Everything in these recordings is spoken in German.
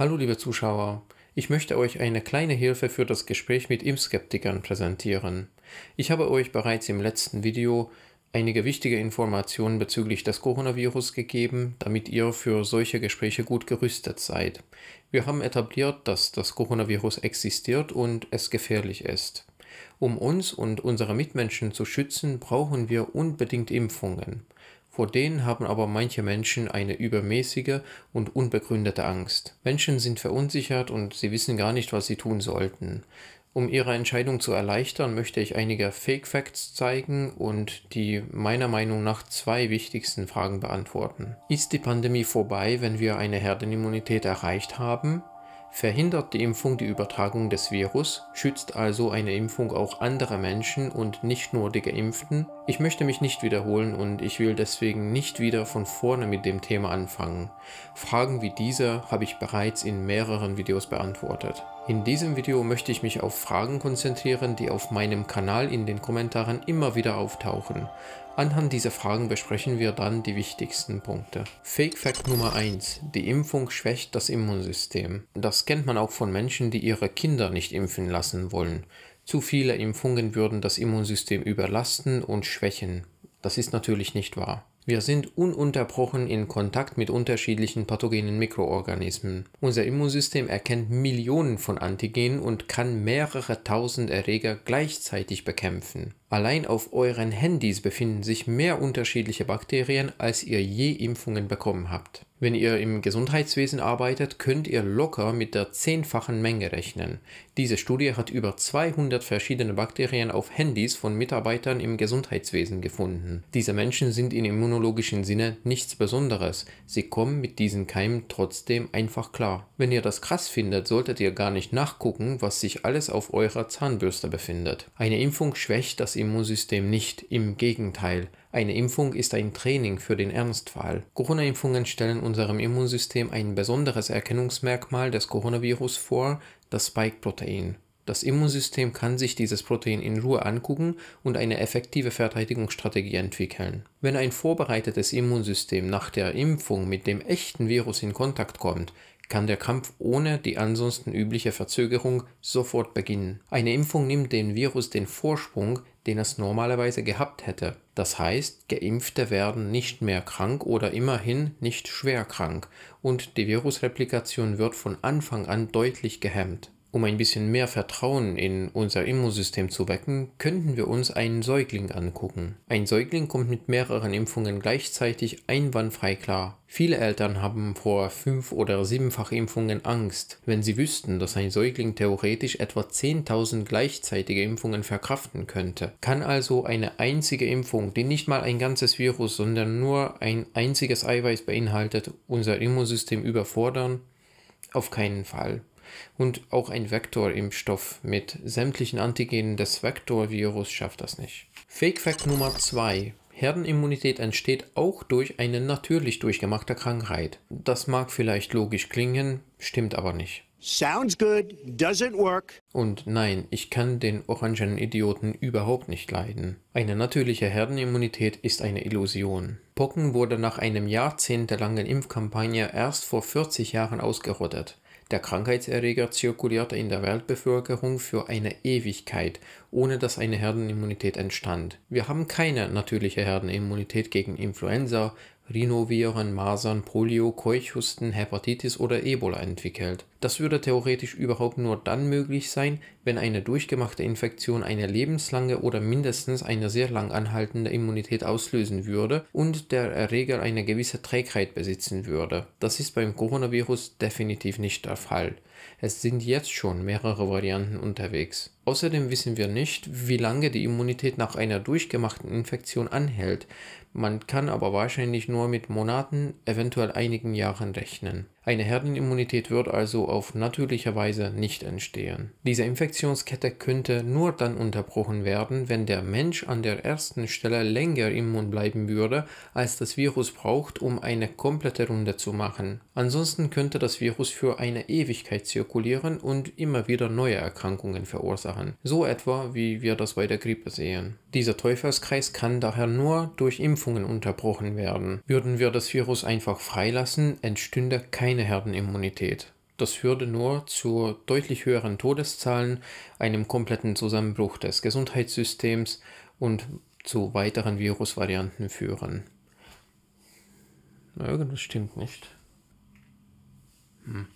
Hallo liebe Zuschauer, ich möchte euch eine kleine Hilfe für das Gespräch mit Impfskeptikern präsentieren. Ich habe euch bereits im letzten Video einige wichtige Informationen bezüglich des Coronavirus gegeben, damit ihr für solche Gespräche gut gerüstet seid. Wir haben etabliert, dass das Coronavirus existiert und es gefährlich ist. Um uns und unsere Mitmenschen zu schützen, brauchen wir unbedingt Impfungen. Vor denen haben aber manche Menschen eine übermäßige und unbegründete Angst. Menschen sind verunsichert und sie wissen gar nicht, was sie tun sollten. Um Ihre Entscheidung zu erleichtern, möchte ich einige Fake Facts zeigen und die meiner Meinung nach zwei wichtigsten Fragen beantworten. Ist die Pandemie vorbei, wenn wir eine Herdenimmunität erreicht haben? Verhindert die Impfung die Übertragung des Virus, schützt also eine Impfung auch andere Menschen und nicht nur die Geimpften? Ich möchte mich nicht wiederholen und ich will deswegen nicht wieder von vorne mit dem Thema anfangen. Fragen wie diese habe ich bereits in mehreren Videos beantwortet. In diesem Video möchte ich mich auf Fragen konzentrieren, die auf meinem Kanal in den Kommentaren immer wieder auftauchen. Anhand dieser Fragen besprechen wir dann die wichtigsten Punkte. Fake Fact Nummer 1. Die Impfung schwächt das Immunsystem. Das kennt man auch von Menschen, die ihre Kinder nicht impfen lassen wollen. Zu viele Impfungen würden das Immunsystem überlasten und schwächen. Das ist natürlich nicht wahr. Wir sind ununterbrochen in Kontakt mit unterschiedlichen pathogenen Mikroorganismen. Unser Immunsystem erkennt Millionen von Antigenen und kann mehrere tausend Erreger gleichzeitig bekämpfen. Allein auf euren Handys befinden sich mehr unterschiedliche Bakterien, als ihr je Impfungen bekommen habt. Wenn ihr im Gesundheitswesen arbeitet, könnt ihr locker mit der zehnfachen Menge rechnen. Diese Studie hat über 200 verschiedene Bakterien auf Handys von Mitarbeitern im Gesundheitswesen gefunden. Diese Menschen sind in immunologischen Sinne nichts Besonderes. Sie kommen mit diesen Keimen trotzdem einfach klar. Wenn ihr das krass findet, solltet ihr gar nicht nachgucken, was sich alles auf eurer Zahnbürste befindet. Eine Impfung schwächt das Immunsystem nicht, im Gegenteil. Eine Impfung ist ein Training für den Ernstfall. Corona-Impfungen stellen unserem Immunsystem ein besonderes Erkennungsmerkmal des Coronavirus vor, das Spike-Protein. Das Immunsystem kann sich dieses Protein in Ruhe angucken und eine effektive Verteidigungsstrategie entwickeln. Wenn ein vorbereitetes Immunsystem nach der Impfung mit dem echten Virus in Kontakt kommt, kann der Kampf ohne die ansonsten übliche Verzögerung sofort beginnen. Eine Impfung nimmt dem Virus den Vorsprung, den es normalerweise gehabt hätte. Das heißt, Geimpfte werden nicht mehr krank oder immerhin nicht schwer krank und die Virusreplikation wird von Anfang an deutlich gehemmt. Um ein bisschen mehr Vertrauen in unser Immunsystem zu wecken, könnten wir uns einen Säugling angucken. Ein Säugling kommt mit mehreren Impfungen gleichzeitig einwandfrei klar. Viele Eltern haben vor fünf- oder siebenfach Impfungen Angst, wenn sie wüssten, dass ein Säugling theoretisch etwa 10.000 gleichzeitige Impfungen verkraften könnte. Kann also eine einzige Impfung, die nicht mal ein ganzes Virus, sondern nur ein einziges Eiweiß beinhaltet, unser Immunsystem überfordern? Auf keinen Fall und auch ein Vektorimpfstoff mit sämtlichen Antigenen des Vektorvirus schafft das nicht. Fake Fact Nummer 2. Herdenimmunität entsteht auch durch eine natürlich durchgemachte Krankheit. Das mag vielleicht logisch klingen, stimmt aber nicht. Sounds good, doesn't work. Und nein, ich kann den orangenen Idioten überhaupt nicht leiden. Eine natürliche Herdenimmunität ist eine Illusion. Pocken wurde nach einem jahrzehntelangen Impfkampagne erst vor 40 Jahren ausgerottet. Der Krankheitserreger zirkulierte in der Weltbevölkerung für eine Ewigkeit, ohne dass eine Herdenimmunität entstand. Wir haben keine natürliche Herdenimmunität gegen Influenza, Rhinoviren, Masern, Polio, Keuchhusten, Hepatitis oder Ebola entwickelt. Das würde theoretisch überhaupt nur dann möglich sein, wenn eine durchgemachte Infektion eine lebenslange oder mindestens eine sehr lang anhaltende Immunität auslösen würde und der Erreger eine gewisse Trägheit besitzen würde. Das ist beim Coronavirus definitiv nicht der Fall. Es sind jetzt schon mehrere Varianten unterwegs. Außerdem wissen wir nicht, wie lange die Immunität nach einer durchgemachten Infektion anhält. Man kann aber wahrscheinlich nur mit Monaten, eventuell einigen Jahren rechnen. Eine Herdenimmunität wird also auf natürliche Weise nicht entstehen. Diese Infektionskette könnte nur dann unterbrochen werden, wenn der Mensch an der ersten Stelle länger immun bleiben würde, als das Virus braucht, um eine komplette Runde zu machen. Ansonsten könnte das Virus für eine Ewigkeit zirkulieren und immer wieder neue Erkrankungen verursachen. So etwa, wie wir das bei der Grippe sehen. Dieser Teufelskreis kann daher nur durch Impfungen unterbrochen werden. Würden wir das Virus einfach freilassen, entstünde keine Herdenimmunität. Das führte nur zu deutlich höheren Todeszahlen, einem kompletten Zusammenbruch des Gesundheitssystems und zu weiteren Virusvarianten führen. Irgendwas stimmt nicht. Hm.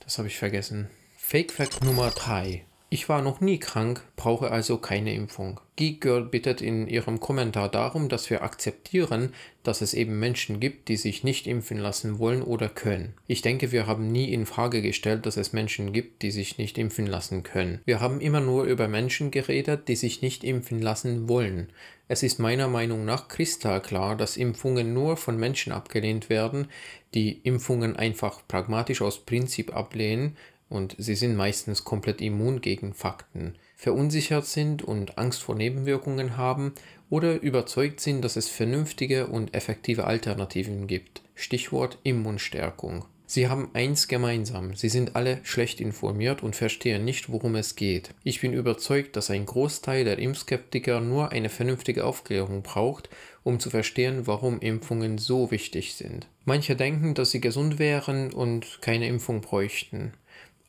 Das habe ich vergessen. Fake Fact Nummer 3. Ich war noch nie krank, brauche also keine Impfung. Geek Girl bittet in ihrem Kommentar darum, dass wir akzeptieren, dass es eben Menschen gibt, die sich nicht impfen lassen wollen oder können. Ich denke, wir haben nie in Frage gestellt, dass es Menschen gibt, die sich nicht impfen lassen können. Wir haben immer nur über Menschen geredet, die sich nicht impfen lassen wollen. Es ist meiner Meinung nach kristallklar, dass Impfungen nur von Menschen abgelehnt werden, die Impfungen einfach pragmatisch aus Prinzip ablehnen, und sie sind meistens komplett immun gegen Fakten, verunsichert sind und Angst vor Nebenwirkungen haben oder überzeugt sind, dass es vernünftige und effektive Alternativen gibt. Stichwort Immunstärkung. Sie haben eins gemeinsam, sie sind alle schlecht informiert und verstehen nicht, worum es geht. Ich bin überzeugt, dass ein Großteil der Impfskeptiker nur eine vernünftige Aufklärung braucht, um zu verstehen, warum Impfungen so wichtig sind. Manche denken, dass sie gesund wären und keine Impfung bräuchten.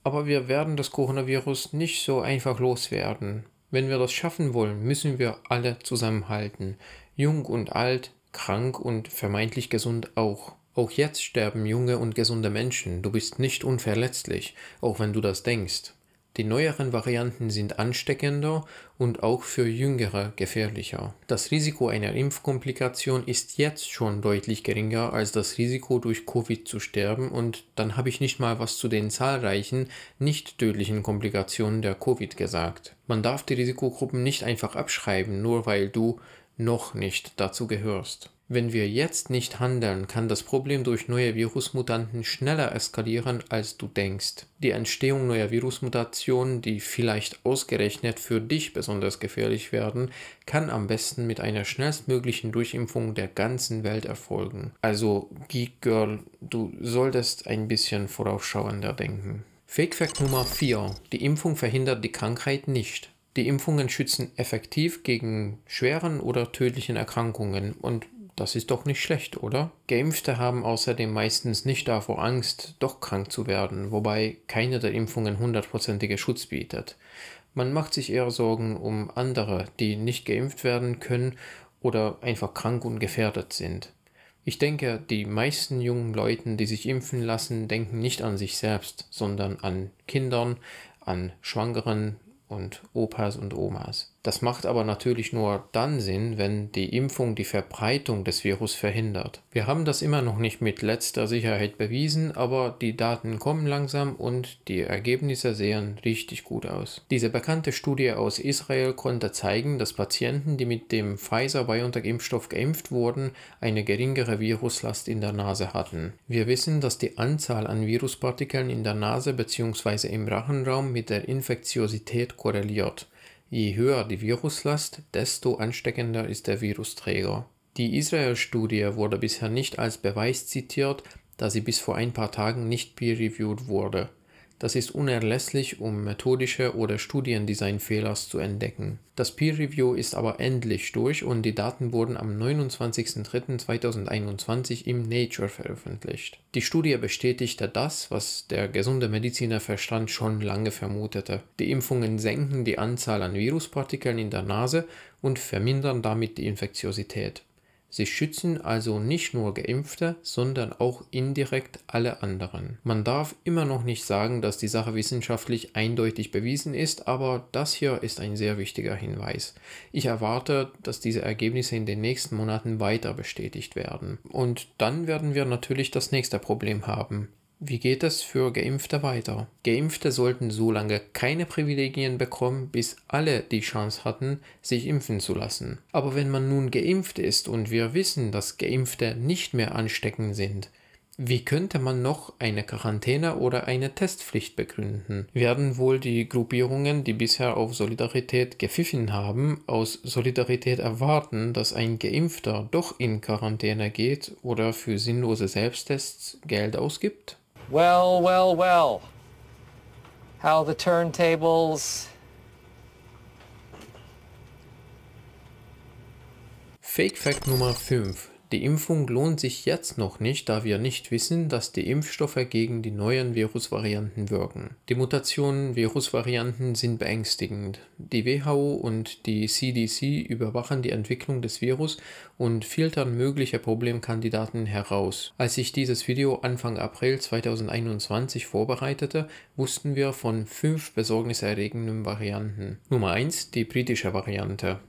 Aber wir werden das Coronavirus nicht so einfach loswerden. Wenn wir das schaffen wollen, müssen wir alle zusammenhalten. Jung und alt, krank und vermeintlich gesund auch. Auch jetzt sterben junge und gesunde Menschen. Du bist nicht unverletzlich, auch wenn du das denkst. Die neueren Varianten sind ansteckender und auch für Jüngere gefährlicher. Das Risiko einer Impfkomplikation ist jetzt schon deutlich geringer als das Risiko durch Covid zu sterben und dann habe ich nicht mal was zu den zahlreichen nicht tödlichen Komplikationen der Covid gesagt. Man darf die Risikogruppen nicht einfach abschreiben, nur weil du noch nicht dazu gehörst. Wenn wir jetzt nicht handeln, kann das Problem durch neue Virusmutanten schneller eskalieren, als du denkst. Die Entstehung neuer Virusmutationen, die vielleicht ausgerechnet für dich besonders gefährlich werden, kann am besten mit einer schnellstmöglichen Durchimpfung der ganzen Welt erfolgen. Also, Geek Girl, du solltest ein bisschen vorausschauender denken. Fake Fact Nummer 4. Die Impfung verhindert die Krankheit nicht. Die Impfungen schützen effektiv gegen schweren oder tödlichen Erkrankungen und das ist doch nicht schlecht, oder? Geimpfte haben außerdem meistens nicht davor Angst, doch krank zu werden, wobei keine der Impfungen hundertprozentige Schutz bietet. Man macht sich eher Sorgen um andere, die nicht geimpft werden können oder einfach krank und gefährdet sind. Ich denke, die meisten jungen Leuten, die sich impfen lassen, denken nicht an sich selbst, sondern an Kindern, an Schwangeren und Opas und Omas. Das macht aber natürlich nur dann Sinn, wenn die Impfung die Verbreitung des Virus verhindert. Wir haben das immer noch nicht mit letzter Sicherheit bewiesen, aber die Daten kommen langsam und die Ergebnisse sehen richtig gut aus. Diese bekannte Studie aus Israel konnte zeigen, dass Patienten, die mit dem Pfizer-BioNTech-Impfstoff geimpft wurden, eine geringere Viruslast in der Nase hatten. Wir wissen, dass die Anzahl an Viruspartikeln in der Nase bzw. im Rachenraum mit der Infektiosität korreliert. Je höher die Viruslast, desto ansteckender ist der Virusträger. Die Israel-Studie wurde bisher nicht als Beweis zitiert, da sie bis vor ein paar Tagen nicht peer-reviewed wurde. Das ist unerlässlich, um methodische oder Studiendesign-Fehler zu entdecken. Das Peer Review ist aber endlich durch und die Daten wurden am 29.03.2021 im Nature veröffentlicht. Die Studie bestätigte das, was der gesunde Medizinerverstand schon lange vermutete. Die Impfungen senken die Anzahl an Viruspartikeln in der Nase und vermindern damit die Infektiosität. Sie schützen also nicht nur Geimpfte, sondern auch indirekt alle anderen. Man darf immer noch nicht sagen, dass die Sache wissenschaftlich eindeutig bewiesen ist, aber das hier ist ein sehr wichtiger Hinweis. Ich erwarte, dass diese Ergebnisse in den nächsten Monaten weiter bestätigt werden. Und dann werden wir natürlich das nächste Problem haben. Wie geht es für Geimpfte weiter? Geimpfte sollten so lange keine Privilegien bekommen, bis alle die Chance hatten, sich impfen zu lassen. Aber wenn man nun geimpft ist und wir wissen, dass Geimpfte nicht mehr ansteckend sind, wie könnte man noch eine Quarantäne oder eine Testpflicht begründen? Werden wohl die Gruppierungen, die bisher auf Solidarität gepfiffen haben, aus Solidarität erwarten, dass ein Geimpfter doch in Quarantäne geht oder für sinnlose Selbsttests Geld ausgibt? Well, well, well. How the turntables. Fake Fact Nummer 5. Die Impfung lohnt sich jetzt noch nicht, da wir nicht wissen, dass die Impfstoffe gegen die neuen Virusvarianten wirken. Die Mutationen Virusvarianten sind beängstigend. Die WHO und die CDC überwachen die Entwicklung des Virus und filtern mögliche Problemkandidaten heraus. Als ich dieses Video Anfang April 2021 vorbereitete, wussten wir von fünf besorgniserregenden Varianten. Nummer 1 die britische Variante.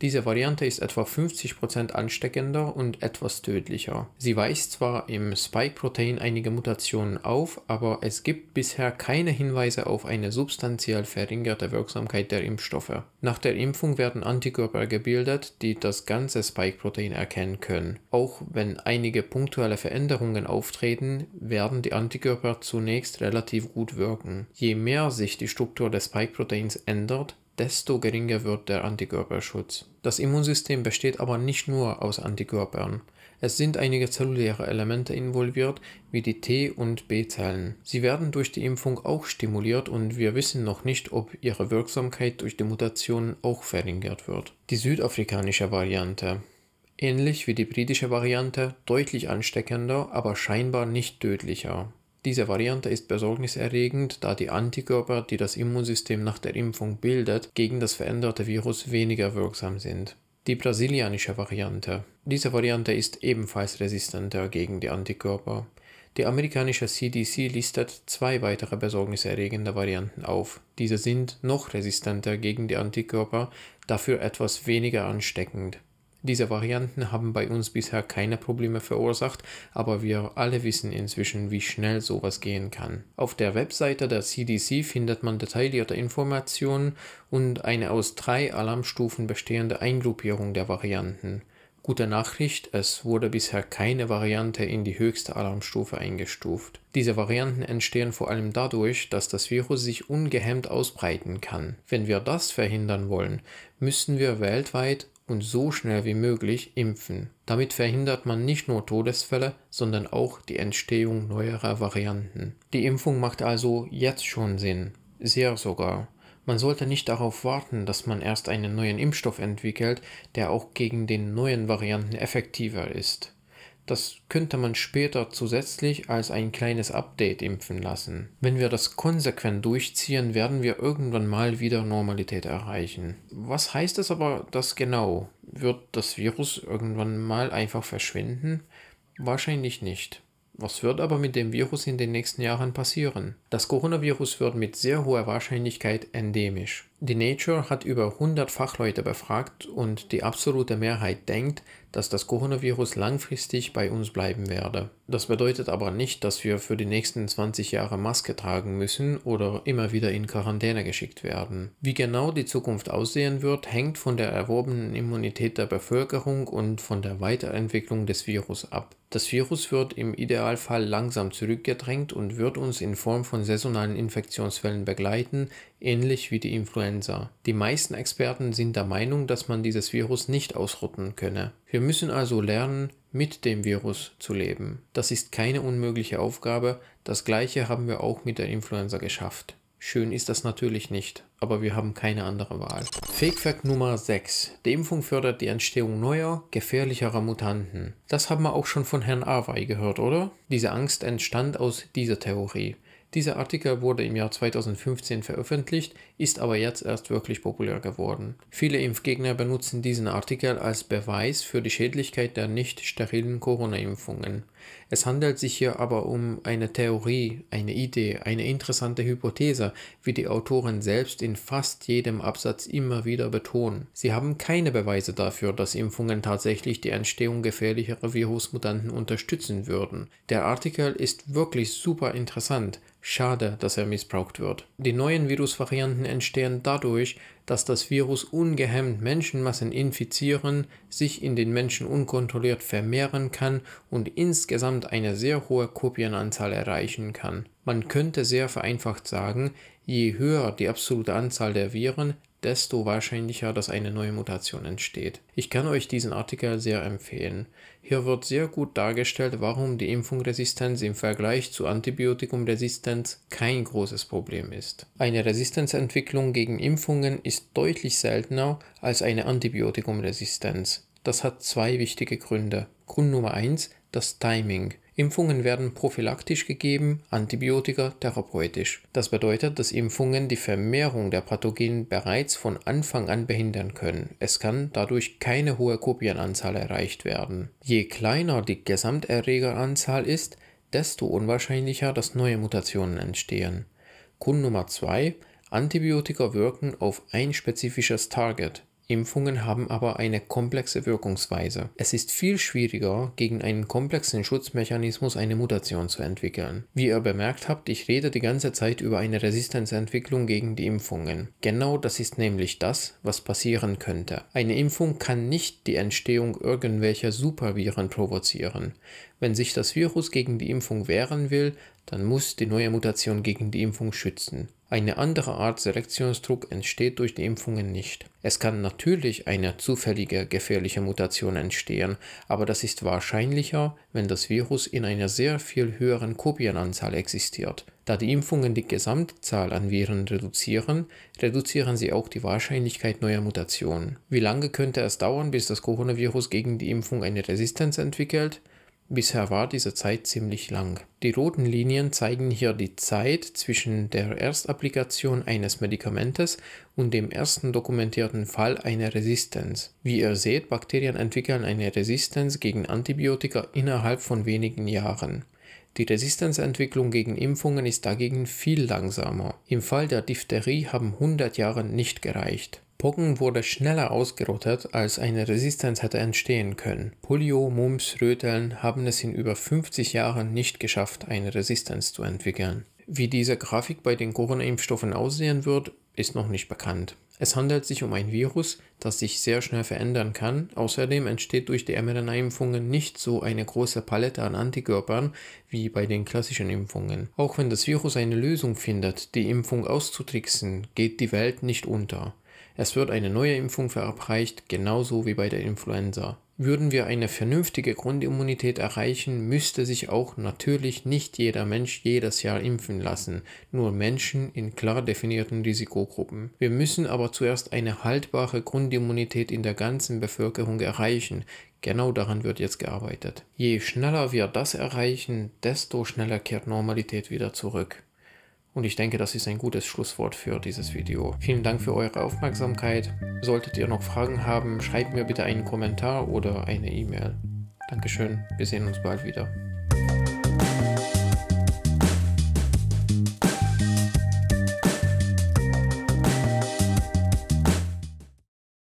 Diese Variante ist etwa 50% ansteckender und etwas tödlicher. Sie weist zwar im Spike-Protein einige Mutationen auf, aber es gibt bisher keine Hinweise auf eine substanziell verringerte Wirksamkeit der Impfstoffe. Nach der Impfung werden Antikörper gebildet, die das ganze Spike-Protein erkennen können. Auch wenn einige punktuelle Veränderungen auftreten, werden die Antikörper zunächst relativ gut wirken. Je mehr sich die Struktur des Spike-Proteins ändert, desto geringer wird der Antikörperschutz. Das Immunsystem besteht aber nicht nur aus Antikörpern. Es sind einige zelluläre Elemente involviert, wie die T- und B-Zellen. Sie werden durch die Impfung auch stimuliert und wir wissen noch nicht, ob ihre Wirksamkeit durch die Mutationen auch verringert wird. Die südafrikanische Variante. Ähnlich wie die britische Variante, deutlich ansteckender, aber scheinbar nicht tödlicher. Diese Variante ist besorgniserregend, da die Antikörper, die das Immunsystem nach der Impfung bildet, gegen das veränderte Virus weniger wirksam sind. Die brasilianische Variante. Diese Variante ist ebenfalls resistenter gegen die Antikörper. Die amerikanische CDC listet zwei weitere besorgniserregende Varianten auf. Diese sind noch resistenter gegen die Antikörper, dafür etwas weniger ansteckend. Diese Varianten haben bei uns bisher keine Probleme verursacht, aber wir alle wissen inzwischen, wie schnell sowas gehen kann. Auf der Webseite der CDC findet man detaillierte Informationen und eine aus drei Alarmstufen bestehende Eingruppierung der Varianten. Gute Nachricht, es wurde bisher keine Variante in die höchste Alarmstufe eingestuft. Diese Varianten entstehen vor allem dadurch, dass das Virus sich ungehemmt ausbreiten kann. Wenn wir das verhindern wollen, müssen wir weltweit und so schnell wie möglich impfen. Damit verhindert man nicht nur Todesfälle, sondern auch die Entstehung neuerer Varianten. Die Impfung macht also jetzt schon Sinn, sehr sogar. Man sollte nicht darauf warten, dass man erst einen neuen Impfstoff entwickelt, der auch gegen den neuen Varianten effektiver ist. Das könnte man später zusätzlich als ein kleines Update impfen lassen. Wenn wir das konsequent durchziehen, werden wir irgendwann mal wieder Normalität erreichen. Was heißt es aber das genau? Wird das Virus irgendwann mal einfach verschwinden? Wahrscheinlich nicht. Was wird aber mit dem Virus in den nächsten Jahren passieren? Das Coronavirus wird mit sehr hoher Wahrscheinlichkeit endemisch. Die Nature hat über 100 Fachleute befragt und die absolute Mehrheit denkt, dass das Coronavirus langfristig bei uns bleiben werde. Das bedeutet aber nicht, dass wir für die nächsten 20 Jahre Maske tragen müssen oder immer wieder in Quarantäne geschickt werden. Wie genau die Zukunft aussehen wird, hängt von der erworbenen Immunität der Bevölkerung und von der Weiterentwicklung des Virus ab. Das Virus wird im Idealfall langsam zurückgedrängt und wird uns in Form von saisonalen Infektionsfällen begleiten, ähnlich wie die Influenza. Die meisten Experten sind der Meinung, dass man dieses Virus nicht ausrotten könne. Wir müssen also lernen, mit dem Virus zu leben. Das ist keine unmögliche Aufgabe, das gleiche haben wir auch mit der Influenza geschafft. Schön ist das natürlich nicht, aber wir haben keine andere Wahl. Fake Fact Nummer 6. Die Impfung fördert die Entstehung neuer, gefährlicherer Mutanten. Das haben wir auch schon von Herrn Awey gehört, oder? Diese Angst entstand aus dieser Theorie. Dieser Artikel wurde im Jahr 2015 veröffentlicht, ist aber jetzt erst wirklich populär geworden. Viele Impfgegner benutzen diesen Artikel als Beweis für die Schädlichkeit der nicht sterilen Corona-Impfungen. Es handelt sich hier aber um eine Theorie, eine Idee, eine interessante Hypothese, wie die Autoren selbst in fast jedem Absatz immer wieder betonen. Sie haben keine Beweise dafür, dass Impfungen tatsächlich die Entstehung gefährlicherer Virusmutanten unterstützen würden. Der Artikel ist wirklich super interessant, Schade, dass er missbraucht wird. Die neuen Virusvarianten entstehen dadurch, dass das Virus ungehemmt Menschenmassen infizieren, sich in den Menschen unkontrolliert vermehren kann und insgesamt eine sehr hohe Kopienanzahl erreichen kann. Man könnte sehr vereinfacht sagen, je höher die absolute Anzahl der Viren, desto wahrscheinlicher, dass eine neue Mutation entsteht. Ich kann euch diesen Artikel sehr empfehlen. Hier wird sehr gut dargestellt, warum die Impfungsresistenz im Vergleich zu Antibiotikumresistenz kein großes Problem ist. Eine Resistenzentwicklung gegen Impfungen ist deutlich seltener als eine Antibiotikumresistenz. Das hat zwei wichtige Gründe. Grund Nummer 1, das Timing. Impfungen werden prophylaktisch gegeben, Antibiotika therapeutisch. Das bedeutet, dass Impfungen die Vermehrung der Pathogene bereits von Anfang an behindern können. Es kann dadurch keine hohe Kopienanzahl erreicht werden. Je kleiner die Gesamterregeranzahl ist, desto unwahrscheinlicher, dass neue Mutationen entstehen. Grund Nummer 2. Antibiotika wirken auf ein spezifisches Target. Impfungen haben aber eine komplexe Wirkungsweise. Es ist viel schwieriger, gegen einen komplexen Schutzmechanismus eine Mutation zu entwickeln. Wie ihr bemerkt habt, ich rede die ganze Zeit über eine Resistenzentwicklung gegen die Impfungen. Genau das ist nämlich das, was passieren könnte. Eine Impfung kann nicht die Entstehung irgendwelcher Superviren provozieren. Wenn sich das Virus gegen die Impfung wehren will, dann muss die neue Mutation gegen die Impfung schützen. Eine andere Art Selektionsdruck entsteht durch die Impfungen nicht. Es kann natürlich eine zufällige gefährliche Mutation entstehen, aber das ist wahrscheinlicher, wenn das Virus in einer sehr viel höheren Kopienanzahl existiert. Da die Impfungen die Gesamtzahl an Viren reduzieren, reduzieren sie auch die Wahrscheinlichkeit neuer Mutationen. Wie lange könnte es dauern, bis das Coronavirus gegen die Impfung eine Resistenz entwickelt? Bisher war diese Zeit ziemlich lang. Die roten Linien zeigen hier die Zeit zwischen der Erstapplikation eines Medikamentes und dem ersten dokumentierten Fall einer Resistenz. Wie ihr seht, Bakterien entwickeln eine Resistenz gegen Antibiotika innerhalb von wenigen Jahren. Die Resistenzentwicklung gegen Impfungen ist dagegen viel langsamer. Im Fall der Diphtherie haben 100 Jahre nicht gereicht. Pocken wurde schneller ausgerottet, als eine Resistenz hätte entstehen können. Polio, Mumps, Röteln haben es in über 50 Jahren nicht geschafft, eine Resistenz zu entwickeln. Wie diese Grafik bei den Corona-Impfstoffen aussehen wird, ist noch nicht bekannt. Es handelt sich um ein Virus, das sich sehr schnell verändern kann. Außerdem entsteht durch die mRNA-Impfungen nicht so eine große Palette an Antikörpern wie bei den klassischen Impfungen. Auch wenn das Virus eine Lösung findet, die Impfung auszutricksen, geht die Welt nicht unter. Es wird eine neue Impfung verabreicht, genauso wie bei der Influenza. Würden wir eine vernünftige Grundimmunität erreichen, müsste sich auch natürlich nicht jeder Mensch jedes Jahr impfen lassen, nur Menschen in klar definierten Risikogruppen. Wir müssen aber zuerst eine haltbare Grundimmunität in der ganzen Bevölkerung erreichen. Genau daran wird jetzt gearbeitet. Je schneller wir das erreichen, desto schneller kehrt Normalität wieder zurück. Und ich denke, das ist ein gutes Schlusswort für dieses Video. Vielen Dank für eure Aufmerksamkeit. Solltet ihr noch Fragen haben, schreibt mir bitte einen Kommentar oder eine E-Mail. Dankeschön, wir sehen uns bald wieder.